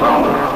Vamos!